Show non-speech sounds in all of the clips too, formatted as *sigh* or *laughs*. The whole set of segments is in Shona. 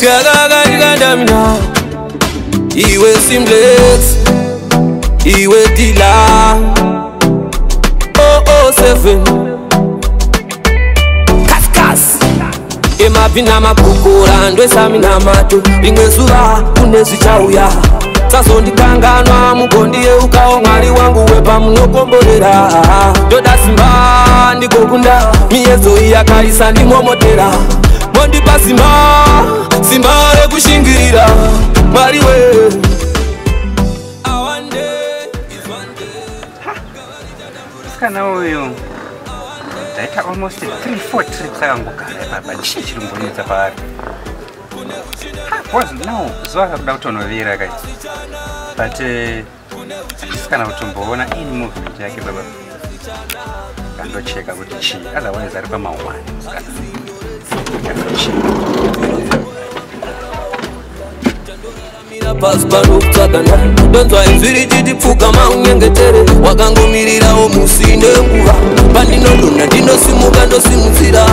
tiakakatikandamina iwe simlex iwe dila 007 kaskas emabhina makukura ndwesaminamato rimwe zuva kune zvichauya sazondikanganwa mugondiyeukawo mwari wangu wepamunokomborera ndoda simba ndigokunda miyedzo iyi yakaisa ndimomotera mondipa simba simba rekushingirira mwari we musikana uyu ndaita almost 34 trips akangogara ipapa chii chiri kumbonetsa paari was no zuva akakuda kutonovira kai but ndisikana kutomboona any movement yake baba kandocheka kuti chii otherwise ari pamawani musikana pasi pano kutsagana donzwa inzwi richiti pfuka maunyengetere wakangomirirawo musi nenguva pandinodonha ndinosimuka ndosimudzira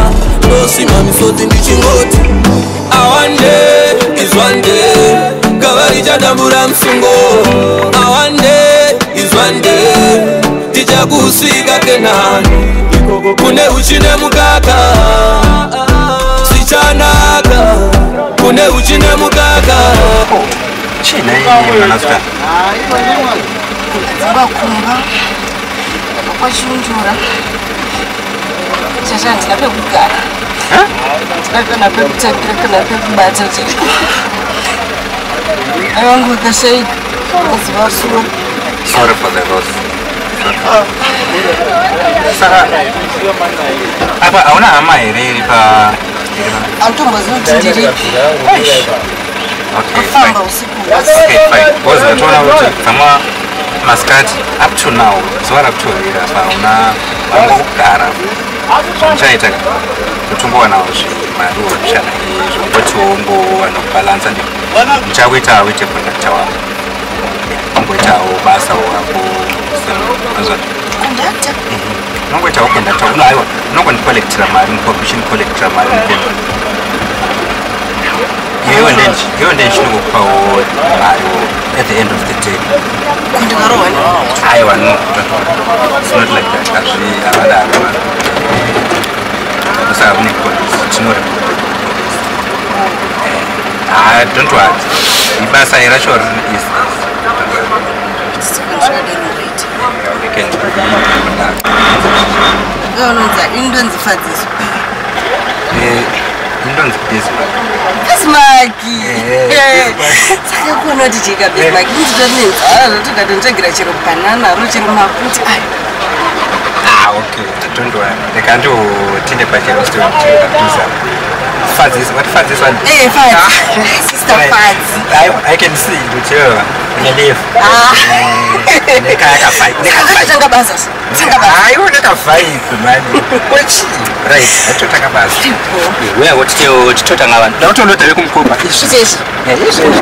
ndosvima misodzi ndichingoti awande izwande gava richadambura musungo awande izwande tichakusvika kenani kune uchine mukaka zvichanaka kune uchine mukaka. Chiinaiyemanazuta dzimbakumba kwachunjura. Chasha ndina pekugara ndina kana pekutambira kana pekubata chii avangu vakashaika mazuva suo sorry for the loss. Saka apa hauna hama here iri pa automboziva kuti ndiripi okay kufamba fine usiku okay fine because ndatoona kuti dzamwa masikati up to now. Zuva rakutovira pauna vangokugara muchaita kutombowanawo zvimari wekushanda izvombotiwo ngowano kubalansa ndi muchakuitawo ite kondakta wako ungoitawo basa wako kondakta unongoitawo kondakta aiwa unongondikollectira mari muchinichollectira mari mukondakta iyoyo ndechinongokupawo mari at the end of the day kundikarohani aiwa nokuta its not like that hazvi havadaro saka kune police tinori ha don't worry ibasa racho is we can ndikaononza indonzifadziso indonzi bismark bismaki Eh, saka kuona kuti chika bismaki nditori nenzara zvotogatonditsvagira chero bhanana ro chero mafuti ayo ah okay. Worry. Ndikandotinde pachirestauranttuza fadzisi what fadzisi one Eh, fadzi. *laughs* Sister fadzi. I, I can see kuti nelevu nekayakavhaibhatangabaza hayiwo ndakavhaibhe mani kwechii right acho takabaza uyako titewo titotanga vanhu ndakutondoda vekumukobha izvezvi izvezvi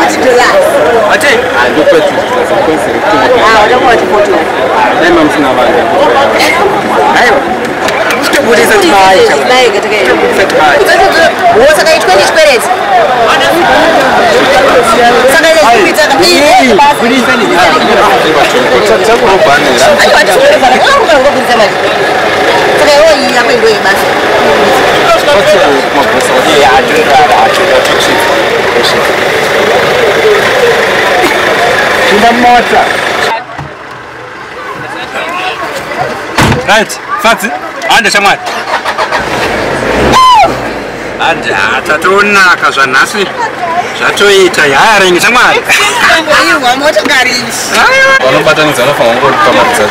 which class. ọjọ́ yìí. àdókòtì ìfọ̀sọ̀kọ̀sì. àwọn ọjọ́ pọ̀ ti fojú. ẹ̀ máa ń sinmi àwọn àdókòtì. Right fadzi handa shamwari adha tatonaka zvanhasi. Zvatoita yaarenge chamwari iwa motokari vanobatanidza vanofanira kungopamatidza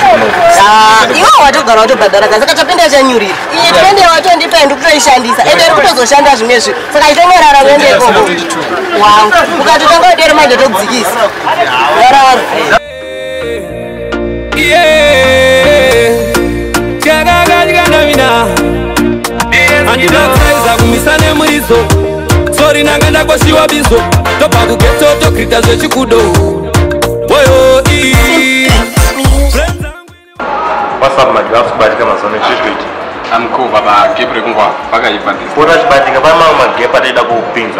iwo watogara watobhadhara ka saka tapinda chanyurira iyi twende watondipa ndikutoishandisa ende iri kutozoshanda zvimwezvi saka itengerara kuende ikoko. wangu ukatotanga udere maide tokudzikisa yarara chakakatyandavina andinatsaiza kumisa nemurizo sori nanga ndakoshiwa bizo. Tobva kugeto tokrita zvechikudo oyo whatsapp kubatika mazuva baba. Chibatika pane mamwe ataida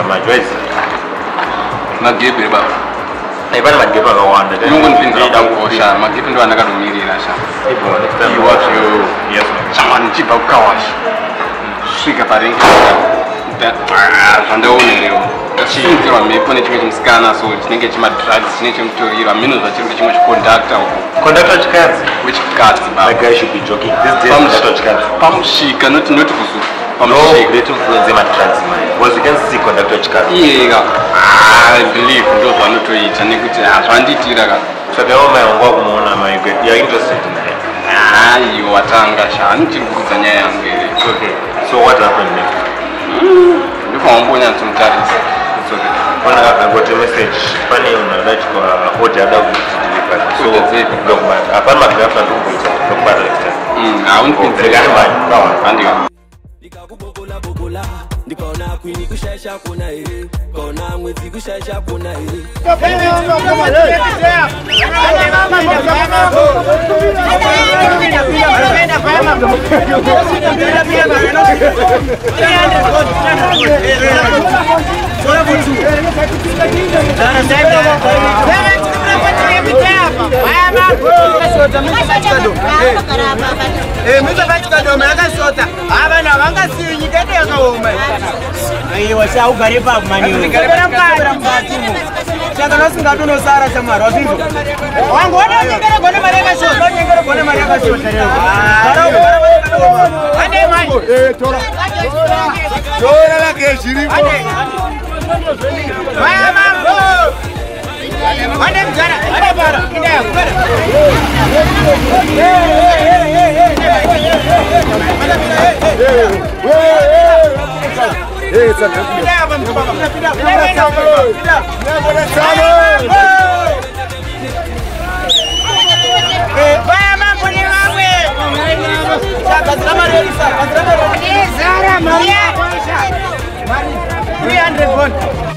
majoisi ai pane akawanda kukosha. Ndo andakadomirira sha. Ndichibva kukawasha svika parengi zvandaonerewo ndachifinzirwa mhepo nechimwe chimusikana so chinenge chimadrugs chine chemutoriro aminozva chiri ngechimwe chikondakta uko conductor chikadzi? Wechikadzi pamusika noti noti kusu no pamusika let him fluenze madrugs man. Because you can see conductor chikadzi. Iyeka i believe ndo zvanotoita nekuti hazvandiitira ka. In him hayi watanga. Sha andichiri kukudza nyaya yangu ere. Okay So what happened next? Nilipomuonya tu mtani. It's okay. Bwana I got a message. Pale unadai kwa hoja adabu kutulipa. So ndomba. Hapana magrafa ndio kuita. Ndomba next time. Mm, au nikumpeleka mbali. Ndio. Nikakubogola bogola. Ndikaona kwini kushaisha kuna here kaona mwedzi kushaisha kuna here mizovatikadome yakasota havana havangasiyi nyika yedu yakaoma aiwa saugare pakumanigara mukatimo saka nasingatonosara chamwari wazvinzo wangu wanonyengeregone mari yakashota onyengeregone mari yakashota ande mani para indaya kupera vaya mambo ni mamwe gadzira mari yerisa gadzira mari izara mari yakosha 300 bond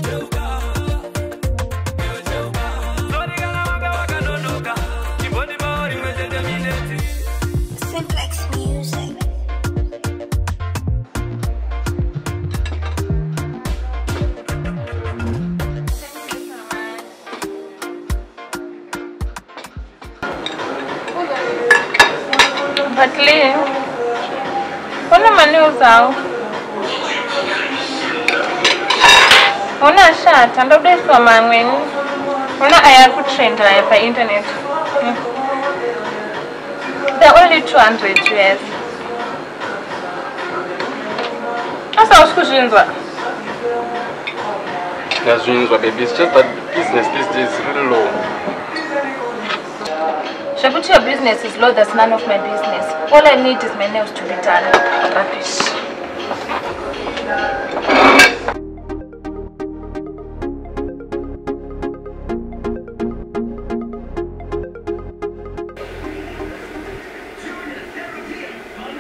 Matulie. Mbona maneo zao una shata ndaudaiswa mamweni una ayari kutrenda naye paintanet hmm. the only 200 years asa usi kuzvinzwa ndazvinzwa baby. It's just that business these days is really low Shakuti your business is low, that's none of my business. All I need is my nails to be done. Rubbish.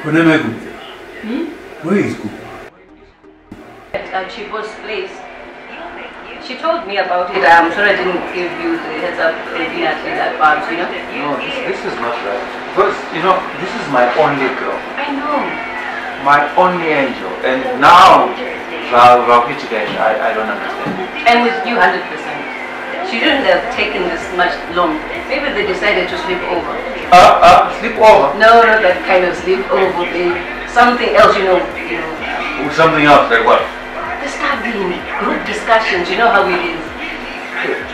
Megu? Hmm? Where is Gu? At Chibo's place. She told me about it. I'm sure I didn't give you the heads up in advance, you know? No, this, this is not right. First, you know, this is my only girl, I know. my only angel, and now, Ra- Rahit guys, I, I don't understand. And with you 100%. She shouldn't have taken this much long. Maybe they decided to sleep over. Uh, uh, sleep over. No, not that kind of sleep over. Something else, you know. You know. Something else, like what? The studying, group discussions, you know how it is.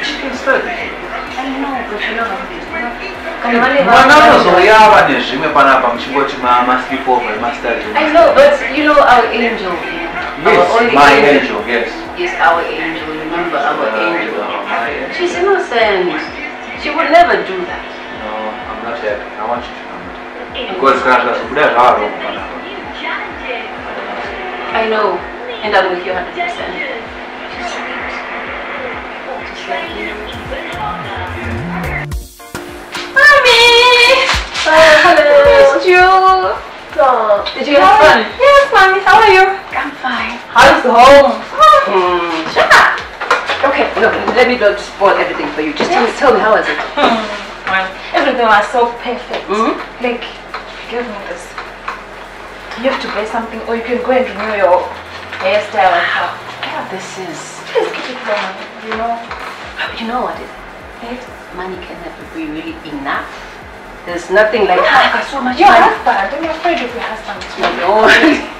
She can study. I know, but you know how it is. mwana unozouya ava nezvimwe panapa muchingoti masleepover mastari I know, but you know our angel. yes only my angel yes is our angel. Remember our angel. Uh, angel. She's innocent. She would never do that. No, I'm not happy. I want you to that. Because kana zvikazobuda zvaro I know, and I'm with you 100%. Mommy! hello. Missed you. Did you have fun? Yes, mommy. How are you? I'm fine. How's the home? Hmm. Shut up. Okay, look, let me not spoil everything for you. Just tell, me, tell me, how was it? Everything was so perfect. Mhm. Like, give me this. You have to buy something, or you can go and renew your hairstyle and stuff. Yeah, this is. Please keep it for me. You know. You know what it is? Money can never be really enough. There's nothing like I got so much Your money. husband. I'm afraid of your husband. No.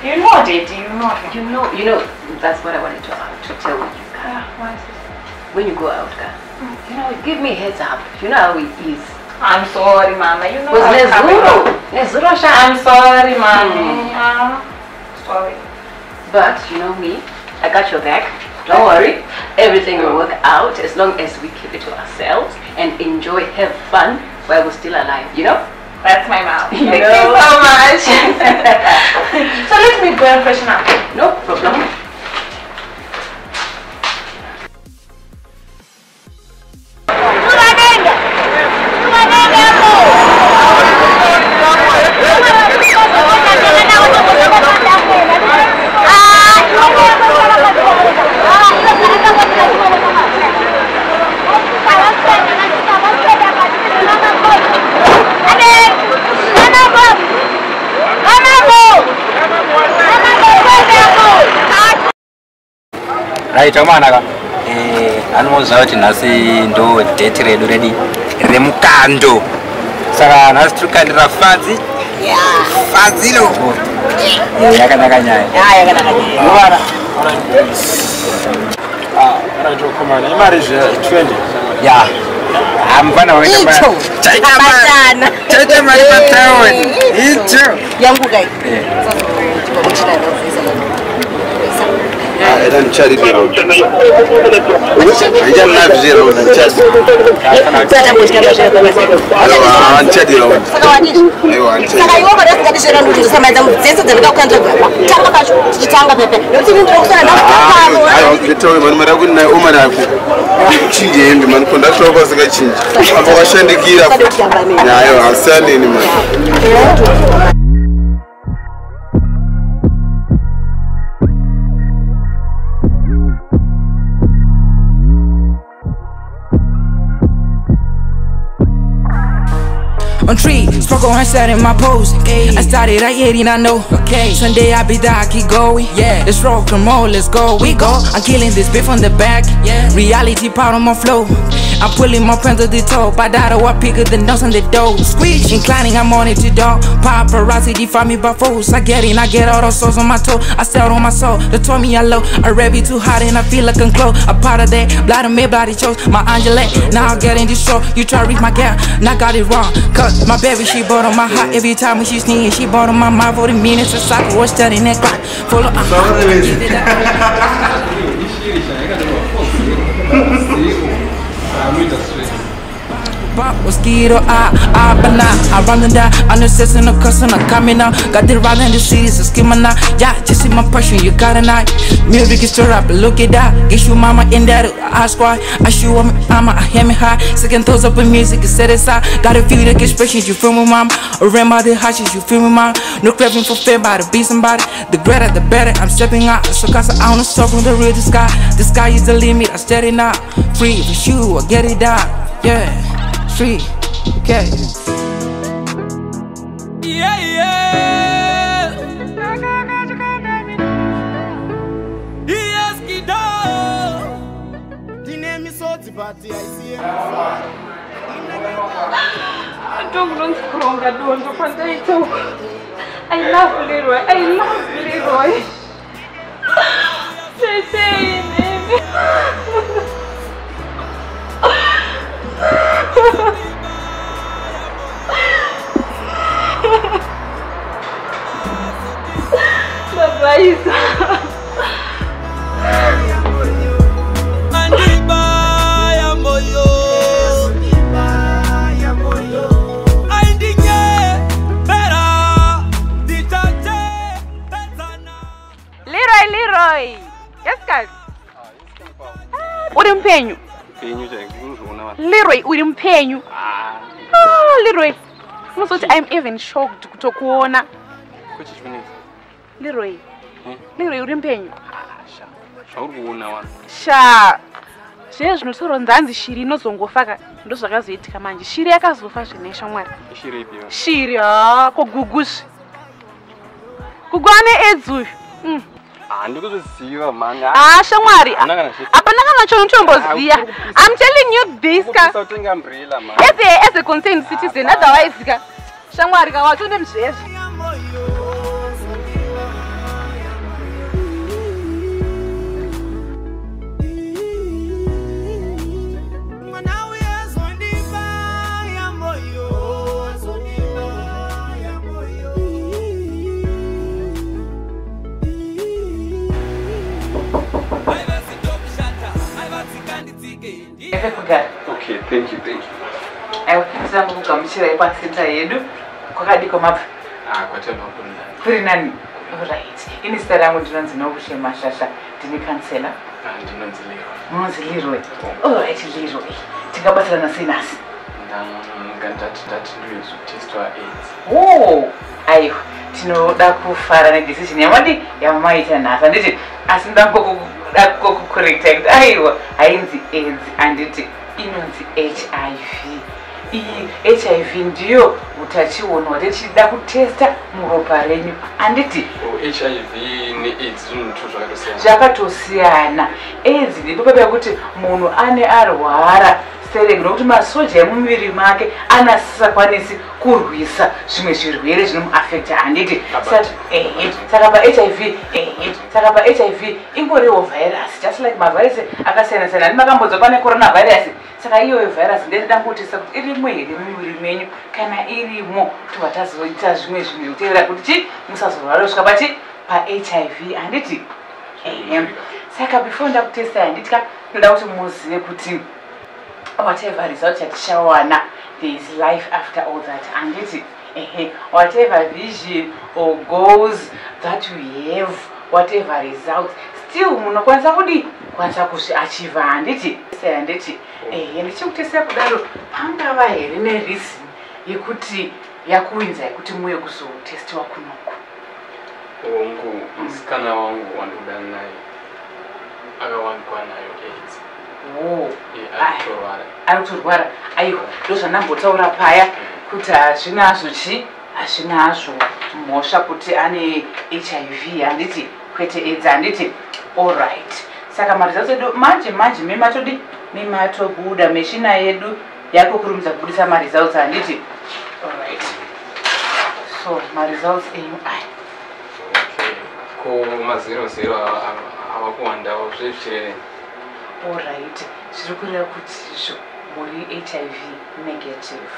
You know, Daddy. *laughs* You know. You know, you know, that's what I wanted to, uh, to tell you. Ah, what is it? When you go out, Ka, you know, give me a heads up. You know how it is. I'm sorry, Mama. You know. Was Nezuro? Nezuro I'm sorry, Mommy. Hmm. Ah, sorry. But you know me, I got your back. Don't worry. Everything will work out as long as we keep it to ourselves and enjoy, have fun while we're still alive, you know? That's my mouth. *laughs* Thank you so much. *laughs* *laughs* so let me go and freshen up. No problem. Right amwanaka anoziva kuti nhasi ndo dheti redu redi remukando. Saka nhasi tiri kukandira fadzi fadzilo yakanaka nyaya Yakanaka komana imari zve 20 ya. Hamufana Icho. Kabatana. chaita mari patauni icho Yangu kai. Era ndicharirira handichanavizira ndichadira Saka wadini? Saka iwe bada sikatishira nduti kusamaidza dzese dzandikakukanza gwapa. Tanga pacho tichitanga pepe. Nakutanga. nditaure mani mari akuti naye oma nako chinje hembe mani kondashoka sikachinji apa washandikira nayo hasiyaneni mani On tree, smoke on set in my pose. I started at 18, I know. Okay, Sunday I be there, I keep going. Yeah, let's rock and roll, let's go. We go. I'm killing this beef on the back. Yeah, reality part on my flow. I'm pulling my pen to the top. I died I pick up the nose on the dough. Squeeze, inclining, I'm on it to dog. Paparazzi define me by foes. I get in, I get all those souls on my toe. I sell on my soul. They told me I low. I rev it too hot and I feel like I'm close. A part of that, blood and me, bloody chose. My Angela, now I get in this show. You try to reach my gap, now I got it wrong. Cause my baby, she bought on my heart every time when she sneeze. She bought on my mind for the minutes. of soccer was studying that clock. Full of uh-huh. *laughs* *laughs* mosquito, ah, but nah, I run the down, I'm system, no cussing, I'm coming out. Got the ride in the cities, so skimming out. Yeah, just see my passion, you got a night. Music is to rap, look it out. Get you mama in that, I squad. I shoot me, mama, I hear me high. Second thoughts up in music, is set aside. Got a few that expressions, you feel me, mama. Around my the hashes, you feel me, mama. No craving for fair by the be somebody. The greater, the better, I'm stepping out. So, cause I don't talk from the real the sky. The sky is the limit, I'm steady now. Free for you, I get it down. Yeah, free, okay. Yeah, yeah. Yes, kiddo. Tine misodzi pati aisiye Ndongulonzikuronga dondo pandaito. I love Leroy. I love Leroy. Im even shocked kutokuona. Leroy. Leroy uri mpenyu? Zvauri kuona wa sha. Zviye zvinotorwa nzanzi shiri inozongofa ka ndo zvakazoitika manje. Shiri yakazofa zvine shamwari. Shiri ha ko guguzvi gugu ane edzi uyu Mm. handikuzoziva mani. Ha shamwari. Hamuna kana shit. hapana kana chaunotomboziva i'm telling you this ka as a concerned citizen otherwise ka shamwari ka watone muzvezvi eve kugara okay thank you thank you. Aiwa tisangu kugamuchirai pasenta yedu kwakadi kwamabva ah kuri nani? Right ini zita rangu ndinonzi nokushe mashasha. Ndini kansela lero munonzi leroy. Olright leroy. Tingabatirana sei aids. O aiwa tinoda kufara nedecision yamadi yamaita nhasi. Handiti asi ndoda kokukorekta kuti aiwa hainzi aids handiti inonzi hiv iyi hiv ndiyo utachiona watechida kutesta muropa renyu. Handiti hiv neaids zvinhu zvakatosiyana. zvakatosiyana. Aids ndipapa pekuti munhu ane arwara serenge nokuti masoja emumuviri make anasisakwanisi kurwisa zvimwe zvirwere zvinomuafekta handiti saka pahiv saka pahiv ingoriwo vhairasi just like mavhairasi akasiyana siyana handi makambodzwa pane corona vhairasi saka iyoyo vhairasi ndendida kutisa kuti irimo here mumuviri menyu? Kana irimo? Tobva tazoita zvimwe zvinhu kutevera kuti chi musazorwara kusvika pachi pahiv handiti saka before ndakutesta handitya ndoda kuti muzive kuti whatever result yatichawana there is life after all that. Handiti ehe whatever vision or goals that we have whatever result still munokwanisa kudi kwanisa kuzviachiva handiti handiti ehe ndichikutesera kudaro pangava here nereason yekuti yakuinzai kuti muye kuzotestiwa kunoku wangu musikana wangu wandoda naye akawanikwa nayo Oh. Eh, aritorwara ari kutorwara aiwa ndo zvandambotaura paya kuti hazvinazvo chi hazvinazvo mhosva kuti ane hiv handiti kwete aids handiti allright saka maresults edu manje manje mematodi mematobuda meshina yedu yakukurumidza kubudisa maresults handiti allright so maresults enyu aya ko mazero zero havakuwandawo zvezvichirere allright zviri kureva kuti izvo muri hiv negative.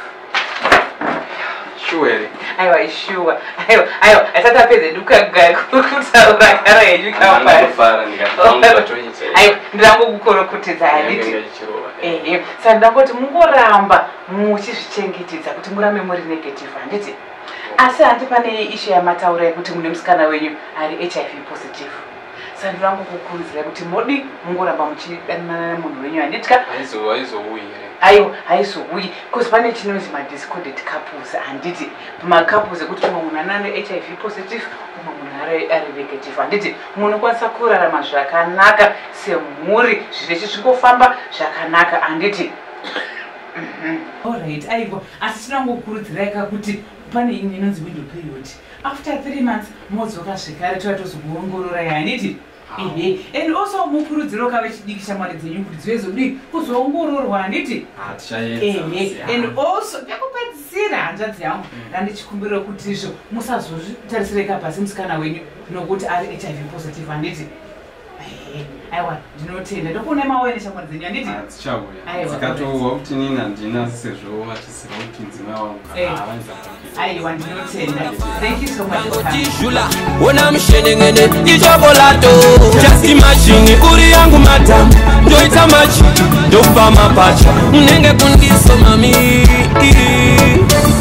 Sure. Here aiwa ishuwa aiwa aiwa asati apedze dukakutaura *laughs* kara yenyu andangofara ndikatiaatoita aiwa ndirangokukorokotedza handiti ehe saka ndangoti mungoramba muchizvichengetedza kuti murambe muri negative handiti asi handi pane ishu yamataura yekuti mune musikana wenyu ari hiv positive saka ndirangokukurudzirai kuti modi mungoramba muchidanana nemunhu wenyu handitya haizouyi here? Aiwa haizouyi bcause pane chinonzi madiscorded couples handiti pamacouples ekuti umwe munhu anane hiv positive umwe munhu ari negative. Handiti munokwanisa kurarama zvakanaka semhuri zvirechi zvingofamba zvakanaka. Handiti allright aiwa asi tinangokurudzirai ka kuti pane imwe inonzi window period. After three months modzoka zvekare tova tozokuongororai handiti and also mukurudziro kave chidiki shamwari dzenyu kuti dzivezodii kuzoongororwa handiti ehe and also ndakupedzisira hanzvadzi yangu. Ndandichikumbirira kuti izvo musazozvitarisireka pasi musikana wenyu nokuti ari hiv positive handiti aiwa ndinotenda. Ndokuona maone shamwari dzenyu handiti dzichauya dzikatouwa kuti nini handina sezvo vachisiva kuti nzima wangu. Eh. havanza aiwa ndinotenda. Thank you so much. For coming. jula wona mshenengene ichokolato just imagine uri yangu madam ndoita machi ndofa mapacha. Unenge kundiso mami.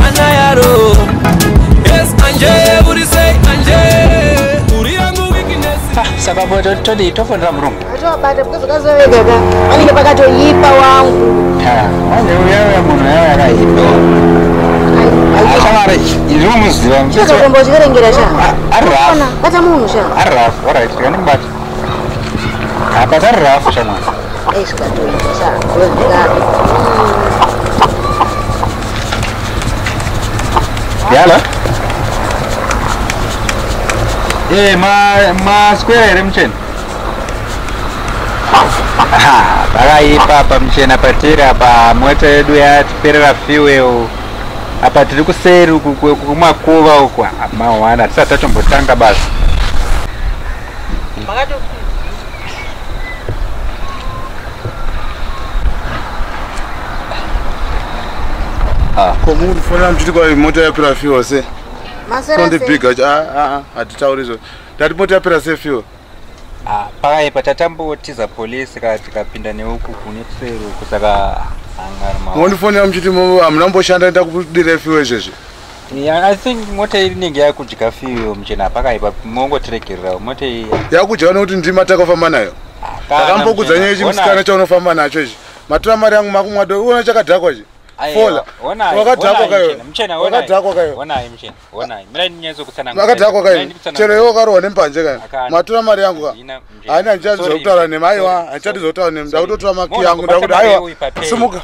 Ana yaro yes anje uri sei saka bwato todi tofonera mulungu atobata because ukazowekeka anenge pakatoyipa wangu wanje uyauya munhu yao yakayipa achamari izvo muziva chikakomba cha ari bata munhu cha ari rafu orit kanimubata akati ari rafu chamwana cha yalo e maswera here muchena pakaipa *laughs* apa muchena patiri apa mota yedu yatiperera fuel apa tiri kuseri uku kwe- kumakuva uku. Mawana tisati tatombotanga basa komunhu fonera mutiti kwa mota yapera fiwa se Masera tondibiga hatitauri izvo. Ndati mota yapera se fiwa Ah, pakaipa tatambotiza polisi ka tikapinda neuku kune kuseri uku saka mondifonera muchiti hamuna mboshanda nda kudire fiwa izvezvi? Yeah, i think mota iyi inenge yakudya fuel muchena pakaipa mongotiregerera mota iyi yakudya nekuti ndima takafamba nayo. Takambokudza nyaya chimusikana chaunofamba nacho ichi matora mari yangu makumwado uona chakadhakwa chi fola. wakadhakwa kayo? wakadhakwa kayo? Chero iwe wakarohwa nembanje kayo? Matora mari yangu ka? Haina handichatiza kutaura nemi aiwa handichatiza kutaura nemi ndakutotora maki yangu ndakuti aiwa simuka.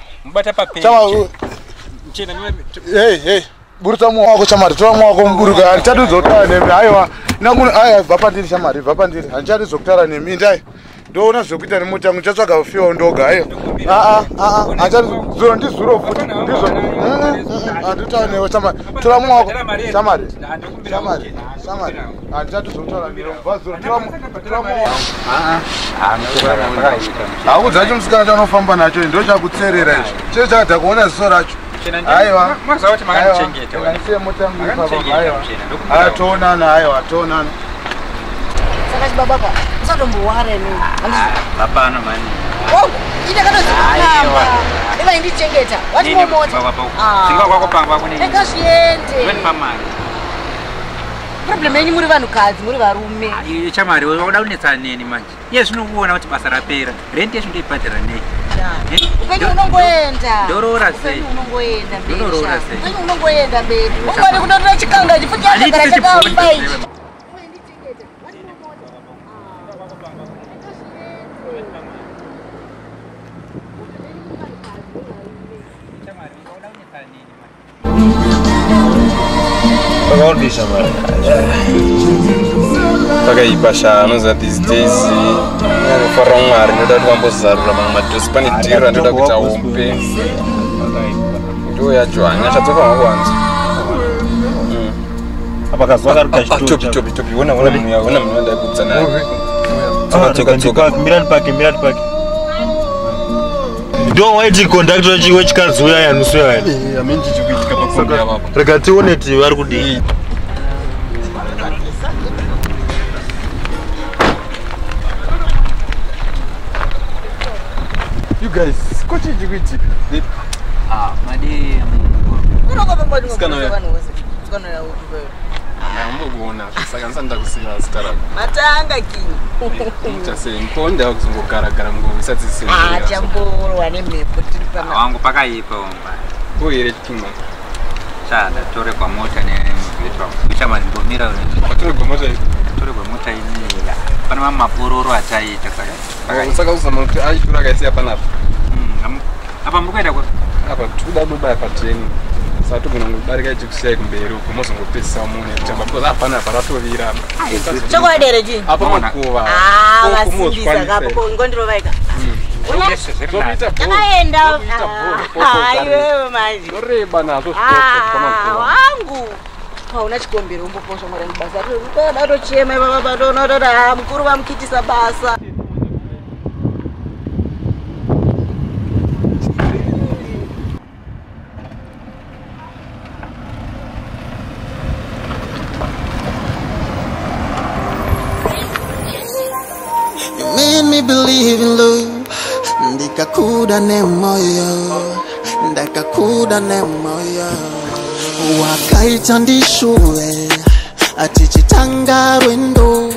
Hei hei burutsa mwoyo wako chamari tora mwoyo wako muburuka handichatiza kutaura nemi aiwa nakuno aya bva pandiri chamari bva pandiri handichatiza kutaura nemi indai ndoona zvekuita nemota yangu ndichatsvaga fiwa ndoga aiwa aa aa handichati zuro ndizuro futi ndizvo handitaura newe chamari tora mwoyo wako chamari chamari chamari. Handichatiza kutaura newe bva zuro tora tora mwoyo wako hakudza chimusikana chaunofamba nacho ndo chakutserera izvi chee chakadha kuona ziso racho. Aiwa. Maziva kuti makanichengeta siye mota yangu ipapa aiwa. aya toonana aiwa toonana saka chibabaka usatombohwara imi hapana mani idakatozikunamba ivaindichengeta watimomota singa kwako pamba kune ega zviende pamari problem yenyu muri vanhukadzi muri varume. Chamari wakuda kunetsana neni manje? Iye zvinokuona kuti basa rapera. Rendi yacho ndoibhadhara nei upenyu unongoenda. Ndorora sei? Upenyu unongoenda mberi sei? upenyu unongoenda mberi ungari kunotora chikanga chakaamba ichi vakaundisha mari pakaipasha anoziva these days anofarira mwari ndoda kuti vambozarura mamwe madhosi pane dhira ndoda kuti aumpe ndo yacho hanya chadzoka wakuwanza topi topi topi ona ona munhu ona munhu wandai kubudza naye tsoka tsoka tsoka mirani pake mirani pake ndo waiti kondakta wechikadzi uya pakombi yavapo rega tione ti vari kudii you guys kochichikuitika ambokuona saka ndisanda kusiva zita rako matanga kini ita sei nkonda kuzongogaragara mungovisati chamborwa nemhepo tiri pana wangu pakaipa omba uyere chipima chada tore kwa mota nemuvheti wangu ichamari mbomira patore gomota tore kwa mota ini pane mamwe mapororo ataita saka uzama kuti aitura akaisiya panapa apa muri kuenda apa tikuda kubaya patreni saka togona kudarika ichikusiyai kumberi uko mozongopedzisa mune kutamba because hapana paratovira chokwadi chii apa makuva vasimbisa kapo ngondirovaika takaenda iwewe manje zoreba nazo Ah, wangu hauna chikombero umboposha mwana mubasa toda tochema ipapa toona toti ha mukuru vamukitisa basa ndikakuda nemoyo ndakakuda nemoyo wakaita ndishuve atichitanga rwendo.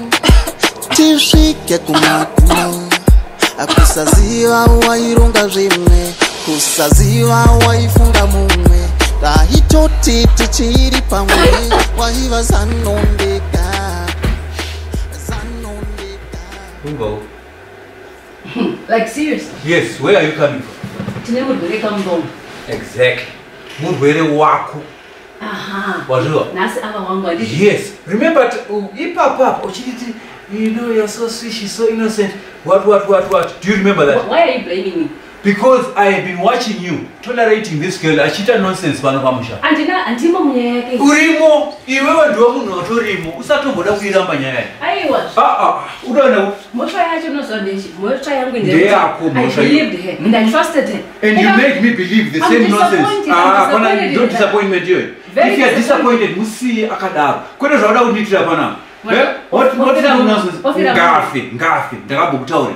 Tisvike kumakumo akusaziva waironga zvimwe kusaziva waifunga mumwe. Taitoti tichiri pamwe waiva zanondeka Kumbo. *laughs* like seriously Yes, where are you coming from? tine murwere kamuromo Exactly. Murwere wako. aha Wazviwa? nhasi ava wangu handizvi Yes. Remember uh, ipapa uchiti you know you're so sweet, she's so innocent. What what what what? Do you remember that? why are you blaming me Because I have been watching you tolerating this girl achita nonsense pano pamusha. handina handimo munyaya yake Urimo, iwewe ndiwe munhu watorimo, usatomboda kuiramba nyaya aiwa Ah ah, unoona mhosva yacho unozva ndechi mhosva yangu Ndeyako and you make me believe the same nonsense. I'm Ah, don't disappointment. Very If you are disappointed. musiye akadaro. Kwete zvauda kundiitira pana. What-? What what is ofira the munhu- nonsense? ofira munhu. Ngafe, ngafe. Ndakambokutaurira.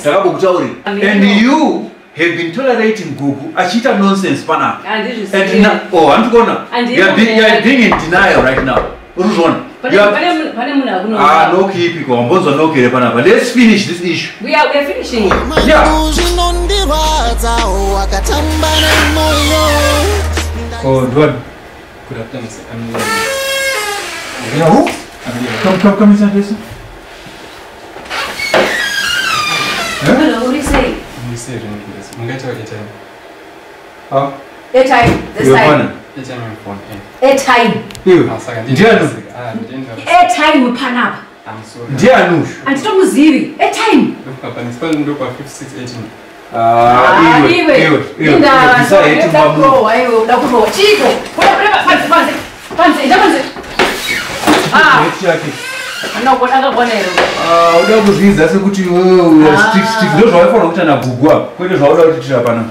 Ndakambokutaurira. And you have been tolerating Gugu achiita nonsense pana. handizvi And now, oh, handikuona. Handimo You are being in denial right now. Urikuzviona? Pane- You are- pane munhu- pane munhu akuno Ah, no keeping. Wambonzwa no kere panapa. Let's finish this issue. we are we are finishing Yeah. zvinondirwadza wakatamba nemoyo Oh, Dwad. Good afternoon, sir. I'm Leon. Come, come, come inside, listen. Hello, what do you say? You say airtime. Airtime this Your time partner. Airtime on phone. airtime Iwe. Saka Ndiani? ndinenge- ndinenge- airtime panapa I'm sorry. Ndiani? handitomuzivi airtime Hapa ni spell ndo kwa 5618. Ah, iwe, iwe, iwe. Ndisaheti mamu. kurohwa iwe uda kurohwa chiko panze panze panze ita panze Net yake. Ah, uda kuzvidza sekuti wewe uya Ah. ndo zvawaifanira kuita nagugu apa. Kwete zvauda kutitira pana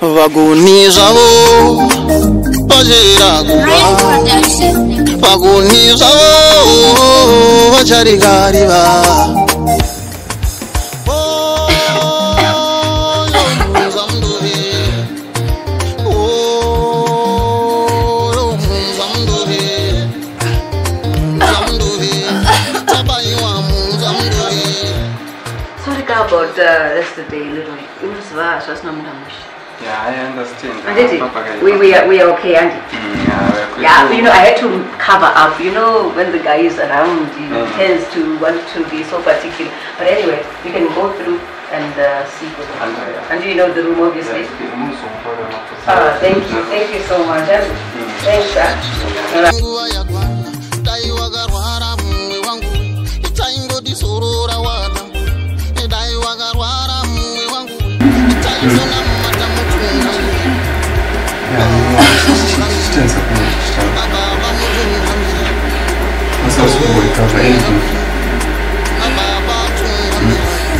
vaguni zvavo vachera kuba. Vaguni zvavo vacharikariva about uh, yesterday little unoziva zvasina munhu amusha Yeah, I understand. anditi Papa guy. we, we, are, we are okay andi Mm, yeah, we're good. Yeah, you know, I had to cover up. You know, when the guy is around, he Mm. tends to want to be so particular. But anyway, we can go through and uh, see. And, uh, And you know the room, obviously. yeah, move some further now. Ah, thank you, thank you so much. eh? Thanks. Uh, Distance up in the town. That's also what we cover anything.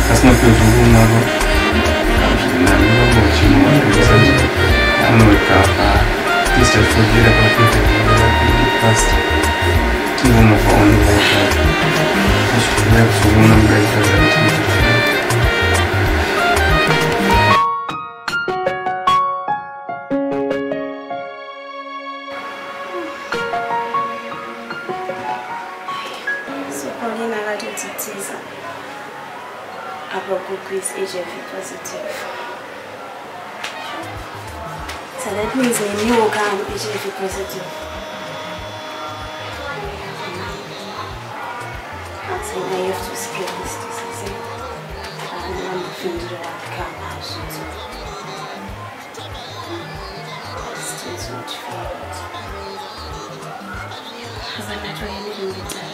That's not the rule now. I know we cover. Just to forget about everything that happened in the past. To means neniwo kam HIV positive. So now you have to spread this disease. And vanofundira kama zvito. Still so much fun. Havana toyenilungedzana. Let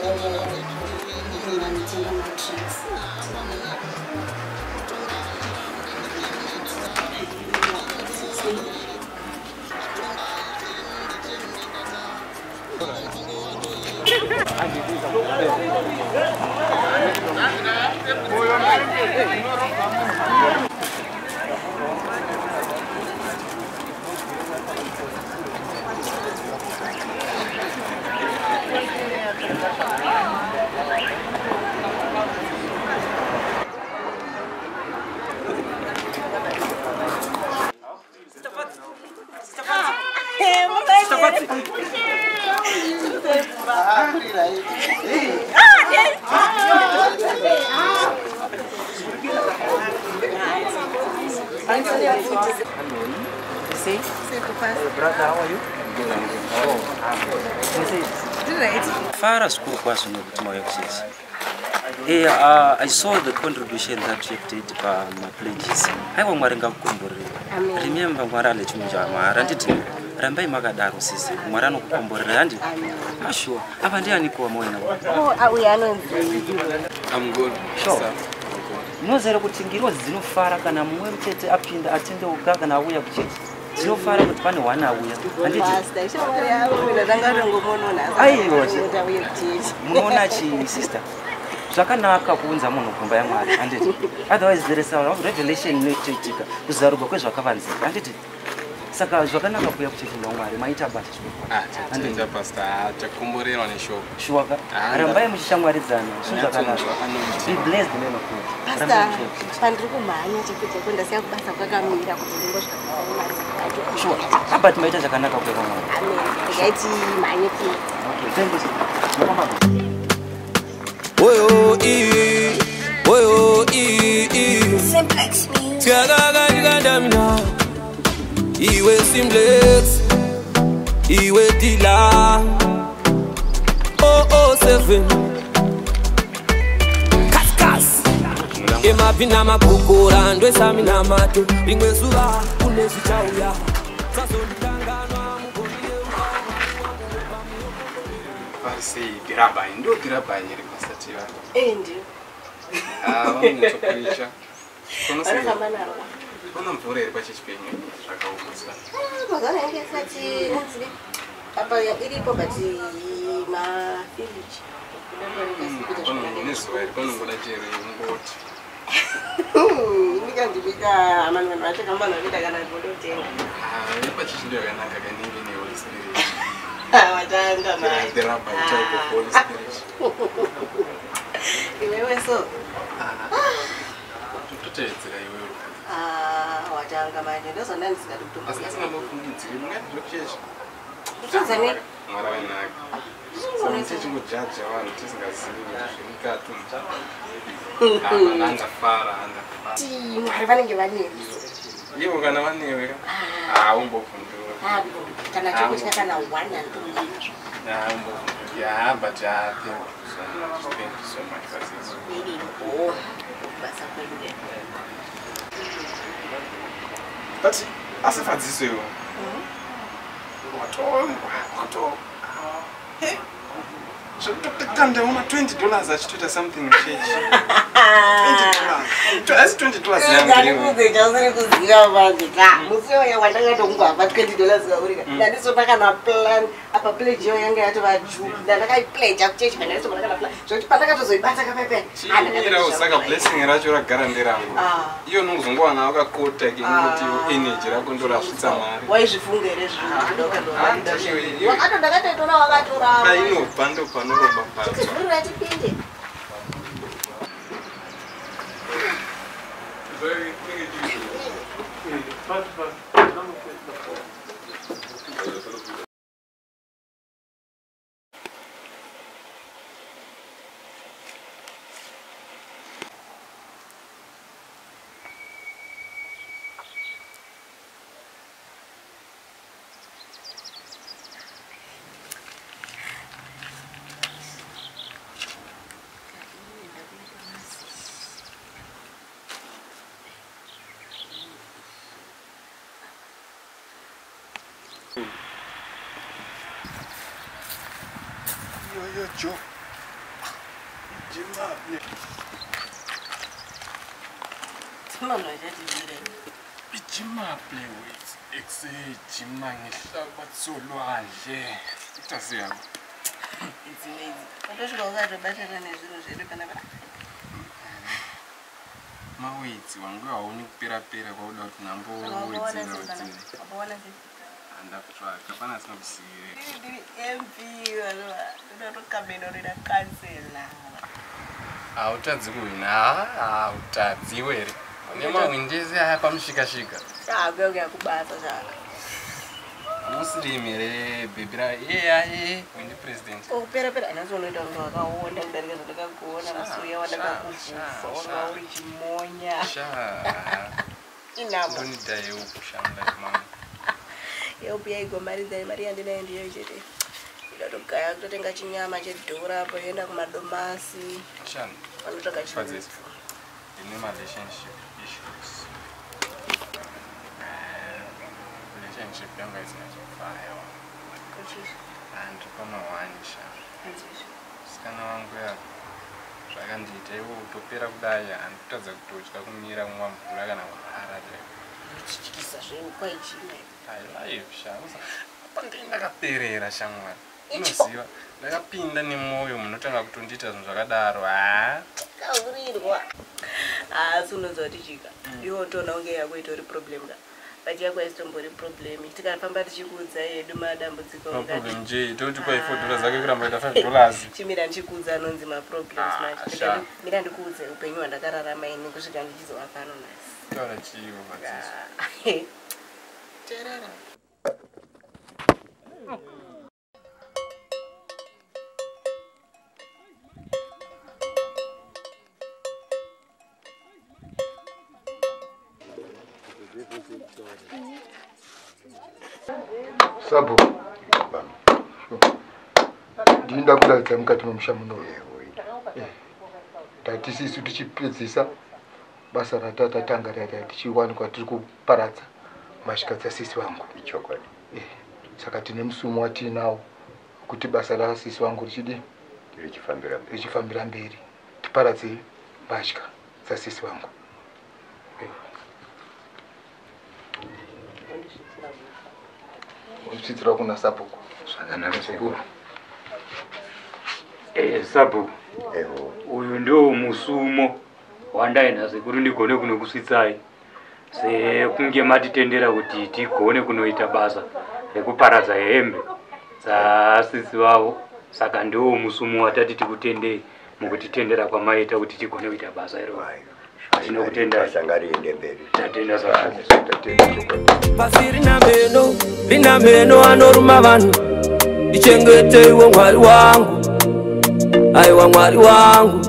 Gracias. Fara zvikuru kwazvo nekuti mauya kuchechi Yeah, uh, I saw the contribution that you did pamapledges aiwa mwari ngakukomborere remember mwari ane chinhu chamahara nditi rambai makadaro sisi. Mwari anokukomborera handi? Ashua apa ndianikowa moina uyo anonzi munoziva here kuti ngiro dzinofara kana mumwe chete apinda atendeuka kana auya kuchechi dzinofara kuti pane hwana auya. Handiti aiwa munoona chii sister? Zvakanaka kuunza munhu kumba yamwari handiti. Otherwise there is a revelation inotoitika kuzarurwa kwezvakavanzika handiti saka zvakanaka kuya kuchechimba mwari maita basa takomborerwa neshoko shuwaka rambai muchishamwaridzana. Zvinhu zvakanaka. be blessed man of god. Pasta pandiri kumhanya chekuja kwendasiya kubasa kwakamira kuti ndimbosvika sure. Abut maita zvakanaka kuya kwamwari. Gaiti mhanye Oyo i, oyo i, i. iwe simlet iwe dila. Oh oh seven. Kaskas emapi namagugura ndoesami namato rimwe zuva kune zvichauya zazondikanganwa mugorireuaidhirabhai ah, ndo dhirabhai iri pasati vanhu eh, ndiyo aona ah, chokuicha vanohamba narwa mvura iri pachechi penyu zvakaumutsa mazana yange isati unzi apa iripo but mafiliji nezuva iri panongoda cheri ungoti ndikandibika amani vanhu vacho kamba navida kana vodotenga ipachechi ndo yakanaka kanenge neholy spirit watanga dhirabai type of holy spirit iwewe so totevedzera iwewe watanga manje tichingojaja vanhu tisingazivi zvemukati andafara mwari vanenge vanewe ivo kana vanewe kana kana but thank you so much thank you so much for this irimbo basa kwedu but asifadziso iwo wato zvokutotandaona 20 dollars achitoita something church. 20 dollars. Asi 20 dollars ndandikuudze chausiri kuziva manje ka musi oya wandakatongwapa 20 dollars kaurika ndandisona kana plan apa pledge yo yanga yatova juu ndandakaipledja kuchechi pandandisona kana plan. Zvokuti pandakatozoibata kapepe chiirawo saka blessing racho ragara nderangu. Iyo nongozongowana wakakota kengoti energy rako ndorasvitsa mari. Waizvifunga here zvinoakato ndakatoitona wakatorava kainobva Very, very juicy. Fast, fast. Ijimaple ekusejima ngihlabatsolwandle utaziyabo idziwe idzi watosvika ukatobatana nezviro zvedu kana mawedzi wangu hauni kupera pera kwauda kuti sei handakutsvaka pana asina ndinatokamenonoda kansela hautadzi kuhwina hautadzi were une mahwindese aya pamushikashika chakuya kuya kubasa chaka musirimi here bhebi ra eyaye windi president. Kupera-pera nhasi unoita kunge wakaonda kudarika zvandakakuona musuya wandakakuvufa wanga uri chimonya. *laughs* Inamo ndonidayewo kushanda mama. *laughs* Yeupi yaigomaridzai mari yandinayo ndiyo chete. Idatogaya kutotenga chinyama chedhora apo yoenda kumadomasi. Shani? Vanotsvaga fadzisi relationship yangu haisina chifaya handu pamahwanisha musikana wangu ya zvakandiita iwo utopera kudai handikutadza kutotya kumira kumwa mvura kana kuhara chityisa zvenyu kwaichina life shamsa apa ndii ndakaperera shamwari unoziva? Ndakapinda nemwoyo munotanga kutondiita zvinhu zvakadaro ha? Kaurirwa asi unoziva kuti chika? Iwo toona unge yako itori problem ka but yako haisitombori problem. Tikafamba tichikuudza yedu madambudziko no problem je toti kwai four dollars ake kuramba ita five dollars. *laughs* Chimira ndichikuudza anonzi maproblems Ah, macho mira ndikuudze upenyu hwandakararama ini kusvika ndichizova pano nhasi taura chiivo madziso ndinda kudaidza mukati memusha munomu tatisisu tichipedzisa basa ratatatanga rata tichiwanikwa tiri kuparadza masvikadzasisi vangu. Ichokwadi. Saka tine musumo watiinawo kuti basa rasisi vangu richidi richifambira richifambira mberi. Tiparadze mbatya dzasisi vangu. Usvitsira kuna sabhuku zvakanaka sekuru Eh, sabhuku uyu ndiwo musumo wandaina sekuru ndigone kunokusvitsai. Sekunge matitendera kuti tigone kunoita basa rekuparadza hembe dzasisi vavo. Saka ndiwo musumo watati tikutendei mukutitendera kwamaita kuti tigone kuita basa iroro pasi rina meno rina meno anoruma vanhu. Ndichengeteiwe mwari wangu aiwa mwari wangu.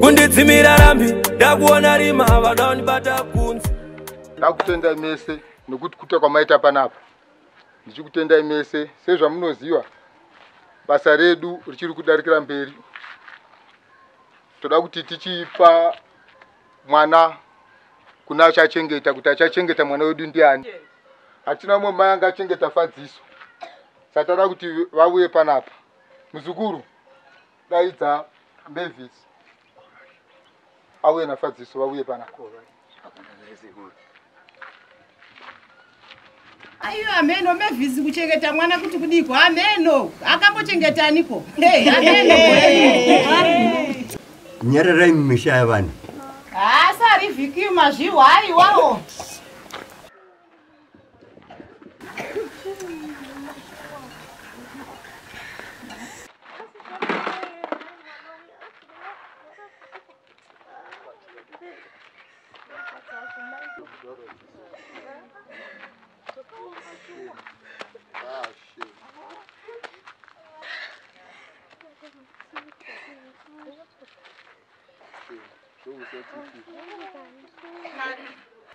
Kundidzimira rambi ndakuona rima vada kunibata kunzi ndakutendai mese nekuti kuita kwamaita panapa. Ndichikutendai mese sezvamunoziva. Basa redu richiri kudarikira mberi. Toda kuti tichipa mwana kuna achachengeta kuti achachengeta mwana wedu ndiani. Hatina mumwe mai angachengeta fadziso. Saka toda kuti vauye panapa. Muzukuru daidza mavis. Auye nafadziso vauye panapa aiyo ameno mevhisi kuchengeta mwana kuti kudiko ameno akambochengetaniko? Hey, ameno nyararai mumisha yavanhu asari vhiki mazviwa aiwawo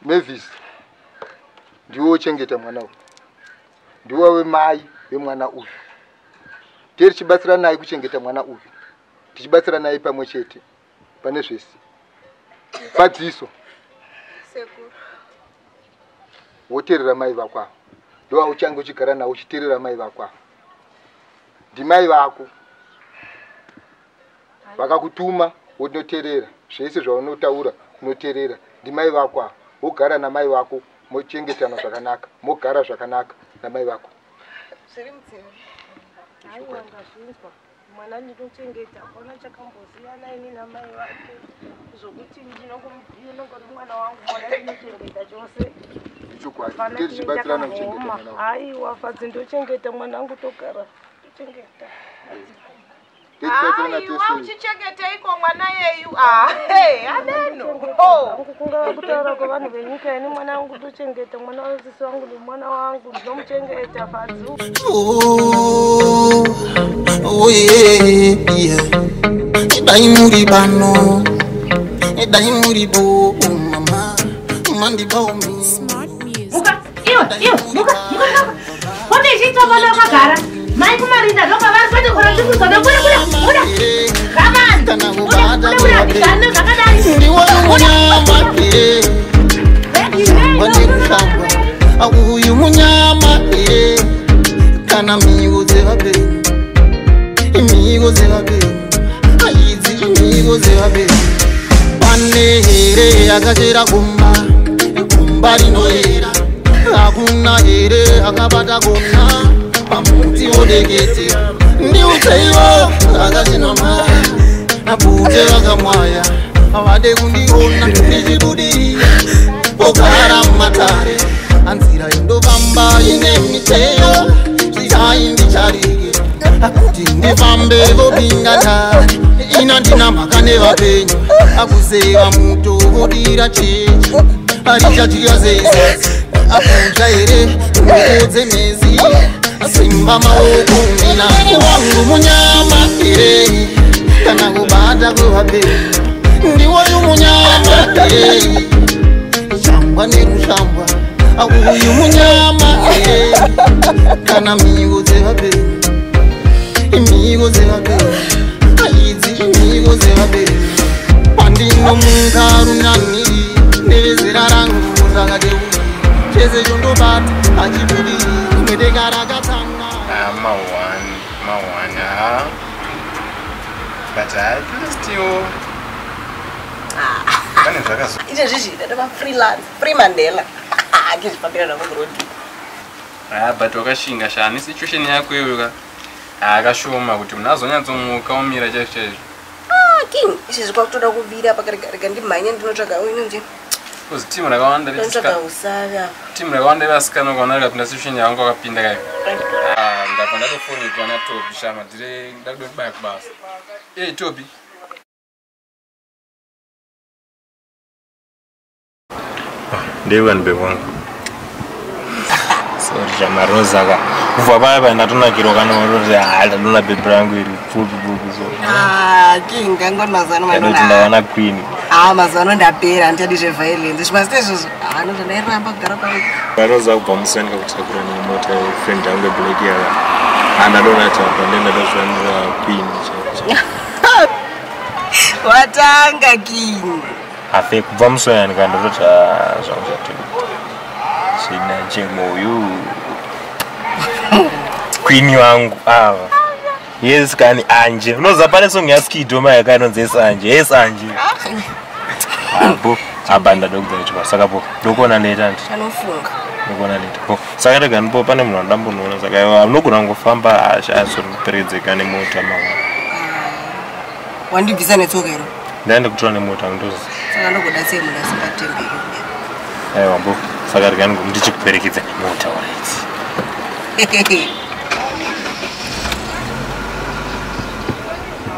mavis ndiwe wochengeta mwana uyu? Ndiwe wemai vemwana uyu? Tiye tichibatsira naye kuchengeta mwana uyu? Tichibatsira naye pamwe chete pane zvese. Fadziso woteerera mai vakwavo ndo auchange uchigara nawo uchiteerera mai vakwavo ndimai vako. Vakakutuma wonoteerera zvese zvaunotaura unoteerera. Ndimai vako ava wogara namai vako mochengetana zvakanaka mogara zvakanaka namai vako. Zviri mudzivi aiwa ngazvinzwa mwana ndinochengeta kona chakambosiyana ini namai vake zvokuti ndinokumubhiira nongoti mwana wangu mwana ndinochengeta chose chokwadi Hapana ndiri chibatsirana kuchengeta kuchengeta ngoma. mwana wangu aiwa fadzi ndochengeta mwana wangu togara tochengeta aiwa tese uchichengeta iko mwana yeyu? Ah, Oh. kungava kutaura kwevanhu venyika ini mwana wangu tochengeta. Mwana wesisi wangu ni mwana wangu ndinomuchengeta fadzi oye dai muri bano dai muri bo mama. Mandi kone ichitopano makagara mai kumarinda ndoka vari kwete kora ndikuzoda buda buda buda kamani buda buda buda ndikane zvakadai uyu munyama kana migo dzevapenyu imigo dzevapenyu aidzi imigo dzevapenyu pane here akachera gomba gomba rinoera hakuna here akabata gona pamuti wodekete ndiutseivo akachinama abute vakamwaya avade kundiona. Ndichibudirira. Ogara mumatare anzira indofamba ine miteyo. Zvichai ndicharike. Akuti ndifambe vopinga ndari ina ndina mhaka nevapenyu. Akuseva muto vodira cheche. Arichadyiwa zeizasi aputsva here nguo dzemhezi simba maoko nina wangu munyama here kana kubata kwevapenyu ndiwoyu munyama here shambwa nerushambwa uyu munyama here kana migo dzevapenyu imigo dzevapenyu aidzi imigo dzevapenyu pandinomuka runanhiri nevezera rangu zvakateui chese chondobata achibudiri medeka rakatsamwa Ah, mawani mawani ha but i still pane zvakazo izvezvi zvida tava freelance free mandela. *laughs* Akizvipapira nakugrodi ah but wakashinga shani situation yako iyoka akashoma kuti munhu azonyatsomuka umira chaizvo chaizvo. King izvezvi kwakutoda kuvira pakarega ndimhanye ndinotsvaga inonzi kuzi timu rakawanda timu rakawanda revasikana ukaona rikapinda situation yavanga wakapinda kai ndabva ndatofonidzwa natobi shama ndire ndakuda kubaya kubasa. Ei tobi ndeiwanbe wangu sori chamarozaka kubva paya pa ndatonakirwa kana ha ndatona bhebhi rangu iri pfupi pfupi so king angoni mazuva ano ndadoti manona ndawana queen a mazuva ano ndapera handitadi zveviolence zvimazita izvozvo anoti ndairamba kugara pavo vanoza kubva musani kakutakura nemota yefriend yangu eblack yaka andadonati apa nde ndatozviwanira queen. *laughs* Watanga king hafe kubva musani ka ndatoti zvangu zvatoita zvina chemoyu *laughs* queen wangu ava yes kani anje. Unoziva pane song yaskidoma yaka inonzi yes anje yes anje abo apa ndada kudza ichwa saka po ndokuona ndoita ndi ndokuona ndoita po saka rega ndipo pane munhu andambonoona saka iwa unogona kungofamba hashasoperedzeka nemota mawa wandibvisa netsoka iro ndaende kutora nemota ndozi saka ndogoda sei munhu asingatemberi aiwa mbo. Saka rega ndichikuperekedza nemota waiti *laughs*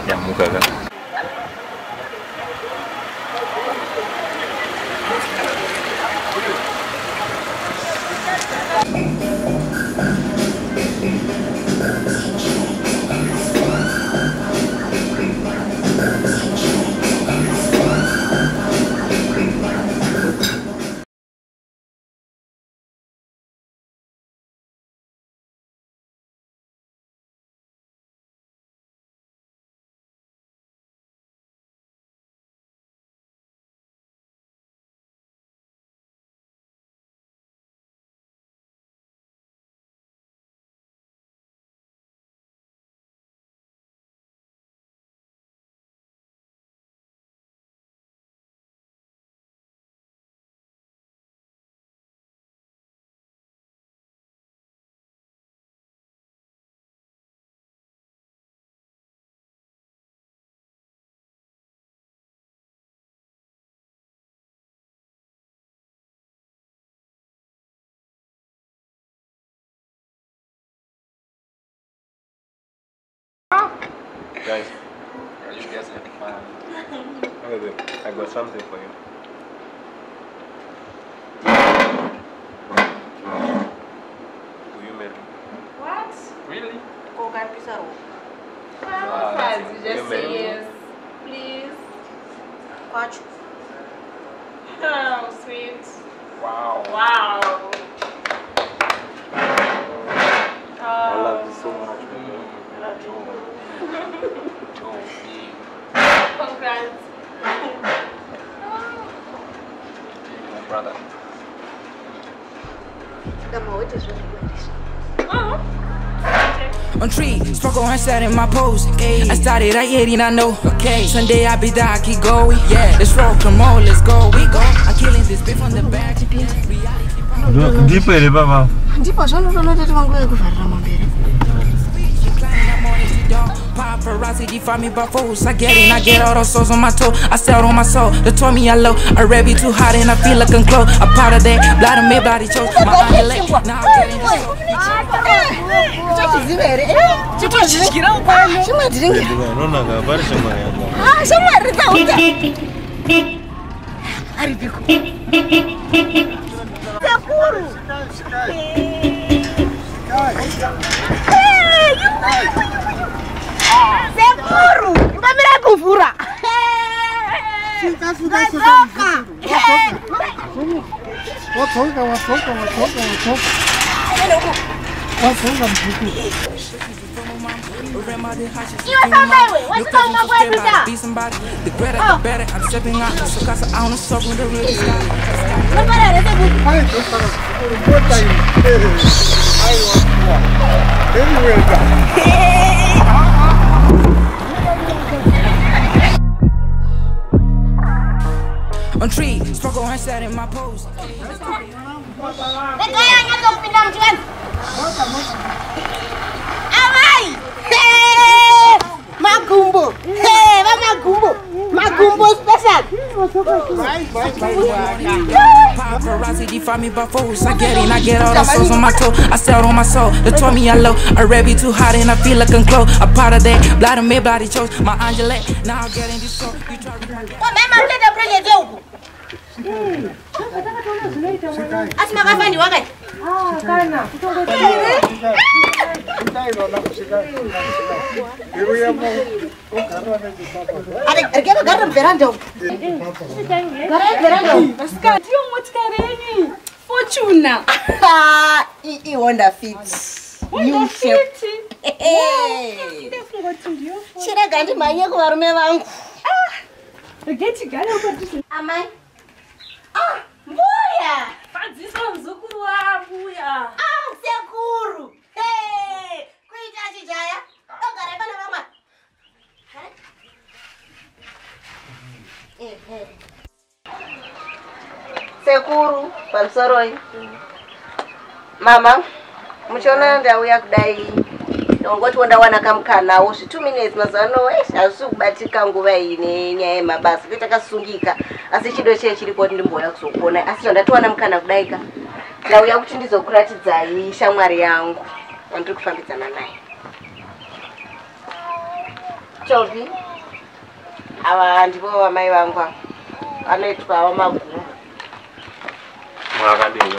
yamuka ka Guys, you guys have fun. Look at them. I got something for you. Will you marry me? What? Really? Kokapisa ro. Ah, Mukadzi, you just marry say me? yes. Please. Kwacho. Oh, sweet. Wow. Wow. I love you so much. Congrats. My brother. Kama wote zvakuendesha. On tree, smoke on side in my pose. I started at 18, I know. Okay, Sunday I be there, I keep going. Yeah, let's roll, come on, let's go. We go. I'm killing this beef on the back. ndipo here baba ndipo zvanotoona kuti vanguva yekuvharira mambere Paparazzi define me by foes. I get in, I get all those souls on my toe. I sell on my soul. They told me I low. I rev you too hot and I feel like I'm close. A part of that, blood on me body chose. My eye now I'm getting chochiziva here Seguro! Ngamira kuvhura. Watsoka. Watsoka, watsoka, watsoka, watsoka. Watsoka mvuku. Iwe samaiwe, wasikauma kwepita. Oh. Noparere sebuti. Ai, bota aí. Ai, ó. Ele vai dar. On tree, smoke on side in my pose. regai anyatsokupinda muchivanzi amai magumbo vamagumbo magumbo special Paparazzi define me by foes. I get in, I get all the souls on my toe. I sell on my soul. They told me I low. I rev you too hot and I feel like I'm close. A part of that, blood on me body chose. My Angela, now I'm getting this soul. You try wamai marikuita project yeuku asi makafandiwa kai riketogarira mveranda uku garai mveranda uku Masikati yo motikari yenyu. Fortuna. ihonda fit chirega ndimhanye kuvarume vangu amai Ah, mbuya! Fadzisa muzukuru wabuya. Ah, sekuru Hey, kuita chijaya? Ogara pana vamwe Ehe. sekuru pamusoroi. Mama muchiona ndauya kudai ndongotiwo ndawana kamukanawo zvitu minutes mazuva ano eh, hazvisi kubatika nguva iyi nenyaya yemabasa kuita kasungika asi chido chee chiripo kuti ndimboya kuzokuona asi ndo ndatowana mukana kudaika. Ndauya kuti ndizokuratidzai shamwari yangu wandiri kufambidzana naye. Tovi ava ndivo vamai vangu ava vanoitwa vamaguru mwakadini?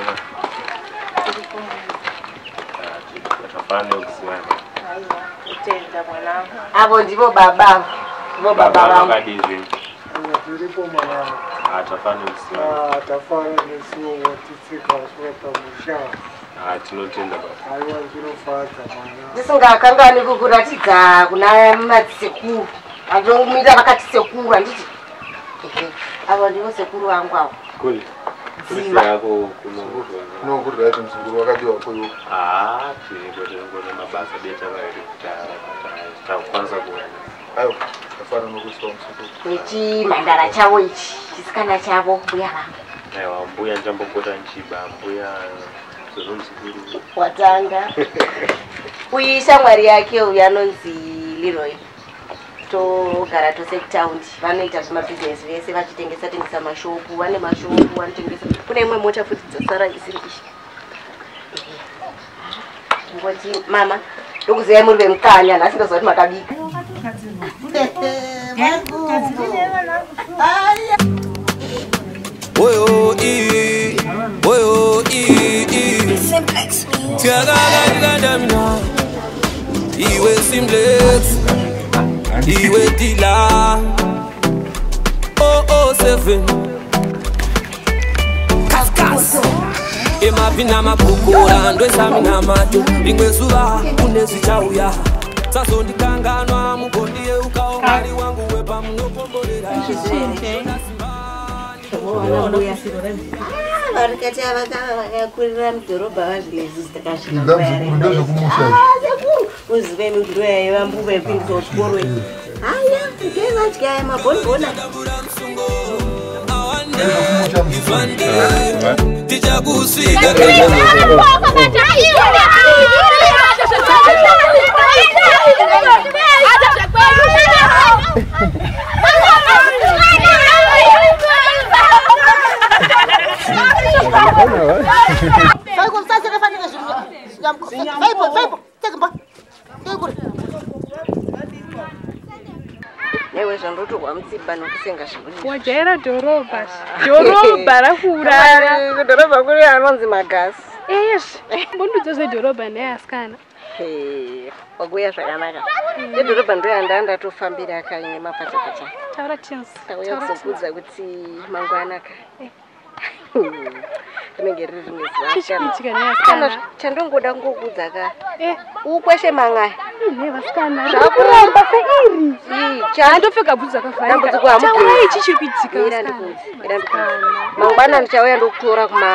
Akafana nekusiyana kutenda mwanangu avo ndivo baba. Ndivo baba vangu tiripo mwanangu atafana nesuwo watitsika swata musha tinotenda baba. Aiwa zvinofadza mwana. Ndisingakangani kukuratidza kuna madzisekuru andongomira vakati sekuru handiti avo ndivo sekuru vangu avo kulisa yako kunongozwa nokurira kuti muzukuru wakadiwa kuyo. Haa tinengone mabasa betavairi kuti takukwanisa kuona. Aiwa tafara nokuiswa musukuru nechimhandara chavo ichi chisikana chavo mbuya vangu. Aiwa mbuya ndichambopota nchiba mbuya zvezvomuzukuru watanga *laughs* uyu shamwari yake uyu anonzi leroy togara tose kutaundi vanoita zvemabhizinesi vese vachitengesa tengesa mashopu vane mashopu vanotengesa. Kune imwe mota futi dzasara isiri ishi ngoti mama ndokuziyai muri vemukanya nhasi ndaziva kuti makabika. Oyo i, oyo i, i. Tiagagagagdamina. Iwe simplex, iwe dila. Oh oh seven. Kaskas. emapinda makukura ndoesamina mato rimwe zuva kune zvichauya sazondikanganwa mugondiye ukaongari wangu wepamunopomborera varikati vakakurira mudhorobha vazvinezvi ndezvekumusha uzive migiro yaiva mbuva yekuindisa chikorwe haya ngevadya mabhonibhona. Tichakusvika newe zvandotorwa mutsiba nokusenga zvinhu wajaira dhorobha dhorobha rakuuraya. Dhorobha kuri anonzi magasi. Esvi mbondidzo zvedhorobha ndeasikana wakuya zvakanaka. Edhorobha ndo yanda ndatofambira akaine mapatapacha taura tauya kuzokudza kuti mangwanaka rinenge riri rimwe Chichipitika neasikana. chandongoda ngokudza ka? Ukweshe mang'aya zvakuramba seiri. Handopfeka bvudzi dambudziko dzakafarikachaurai chichikuitika mangwana ndichauya ndokutora kuma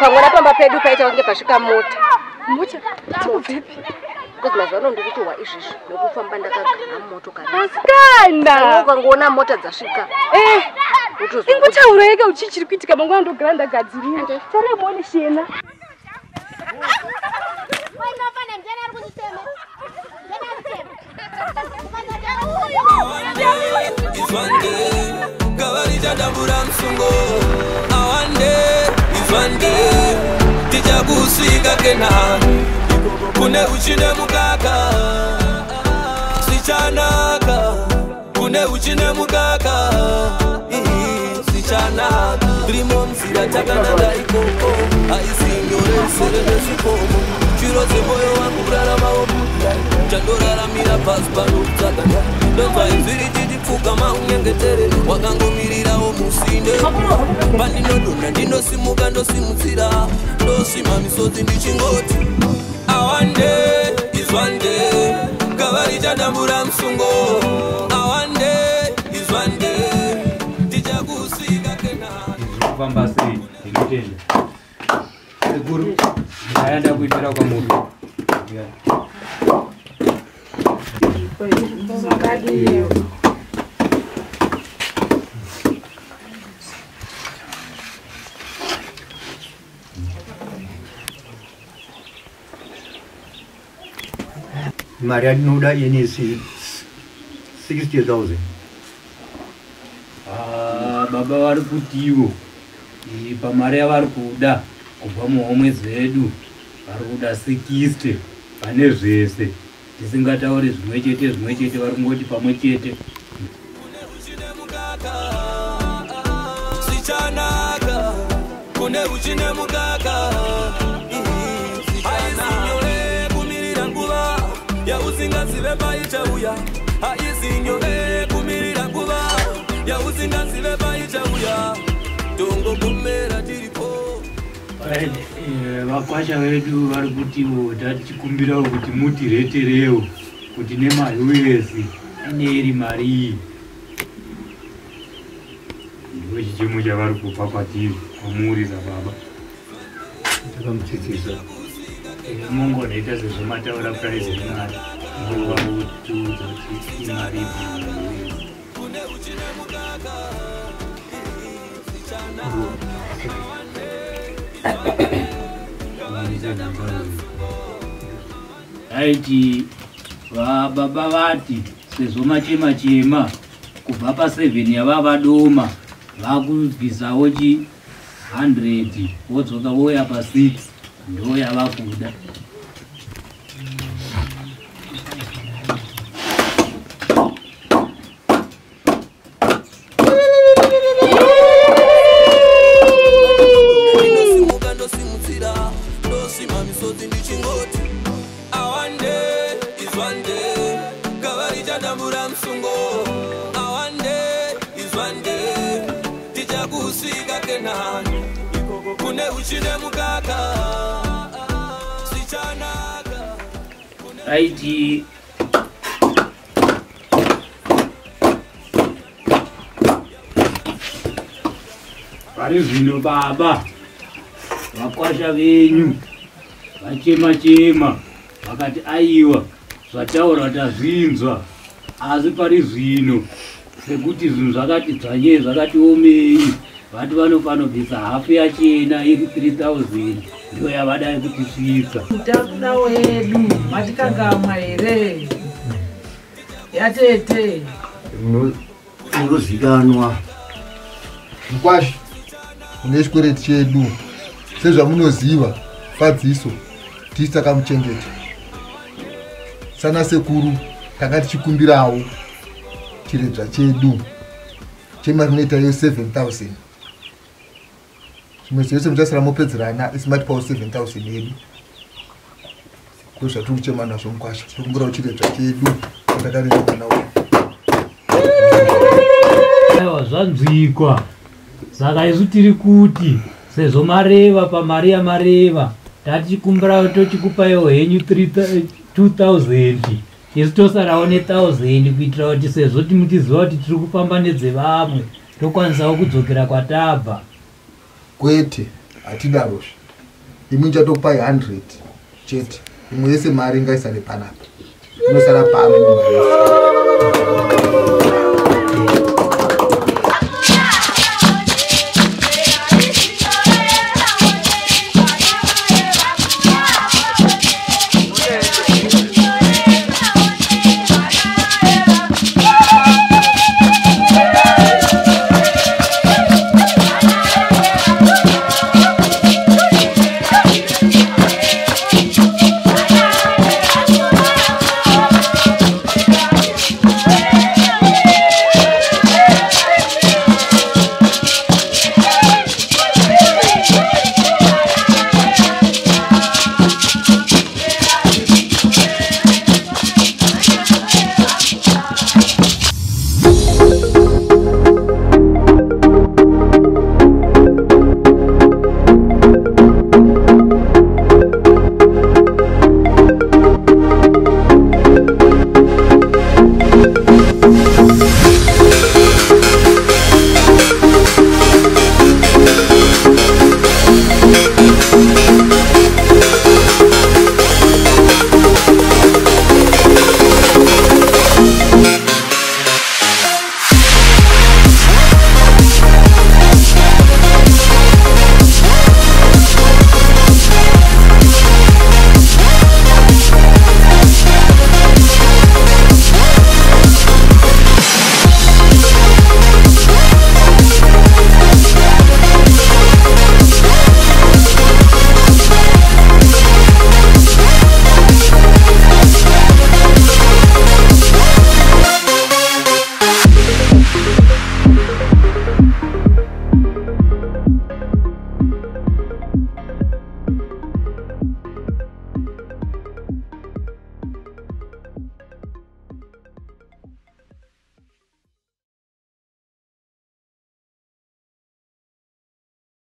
pamwena pamba pedu paita kunge pasvika mota. Mota. Dzikubvepi because mazuva ano ndikutorwa izvizvi nokufamba ndakagara mumotokari asikanda ukangoona mota dzasvika ingotauraika uchi chiri kuitika mangwana ndogara ndagadzirira tareboni shena. Kavarichadambura musungo awande izvande tichakusvika kenani kune uchine mukaka zvichanaka kune uchine mukaka zvichanaka rimo nzira takananga ikoko aizinyore nezvikomo. Chiro dzemwoyo wangu kuraramawo muda chandoraramira pasi panotsagana ndobva izviri titipfugama unyengetere wakangomirirawo musinde. Pandinodonha ndinosimuka ndosimutsira ndosvima misodzi ndichingoti awande izvande kavari chadambura musungo awande izvande tichakusvika kenani kufamba sei? Ndinotenda. Sekuru ndayanda kuitira kwamutu mari yandinoda yenesi 60000 Ah, baba vari kutiwo pamari yavari kuda kubva muhomwe dzedu vari kuda 60 pane zvese. Tisingatauri zvimwe chete zvimwe chete vari kungoti pamwe chete. Kune uchine mukaka yausingazive paichauya aizinyore kumirira nguva. Yausingazive paichauya tongogumera tiripo. Eh, vakwasha vedu vari kutiwo tatichikumbirawo kuti mutireterewo kuti nemayuesi ineiri mari iyi ndiwo chichemo chavari kupa kwatiri kwamuri sababa takamutsitsisa mongonoita sezvomataura price imari ibvi aiti vababa vati sezvo machema chema kubva pa7 yavavadoma vakubvisawo chi 100 vodzoka voya pa6 ndo yava kuda aiti vari zvino baba vakwasha venyu vachema chema vakati aiwa zvataura tazvinzwa. Asi pari zvino sekuti zvinhu zvakati dzvanyei zvakati omei vati vanofana kubvisa hafu yachena iri 3000 ndiyo yavadai kutisvitsa mutakuda wedu matikagamwa here yatete. Munozikanwa. Mukwashi mune chikwereti chedu sezvamunoziva fadziso tisi takamuchengeta sana sekuru tanga tichikumbirawo chiredzwa chedu chemari inoitayo 7000 zvimwe zvese muchasara mopedzerana isimatipawo 7000 yedu. Ndo zvatiri kuchema nazvo mukwasha tikumbirawo chiredzwa chedu takarinda mwana uyu aiwa zvanzwikwa. Saka isu tiri kuti sezvo mareva pamari yamareva tatichikumbira tochikupaiwo henyu 2000 isu tosarawo ne1000 kuitira kuti sezvo timuchiziva kuti tiri kufamba nedzevamwe tokwanisawo kudzokera kwatabva kwete hatidarozve imwe ichatopai 100 chete. Imwe yese mari ngaisare panapa. Inosara pano. mumari yese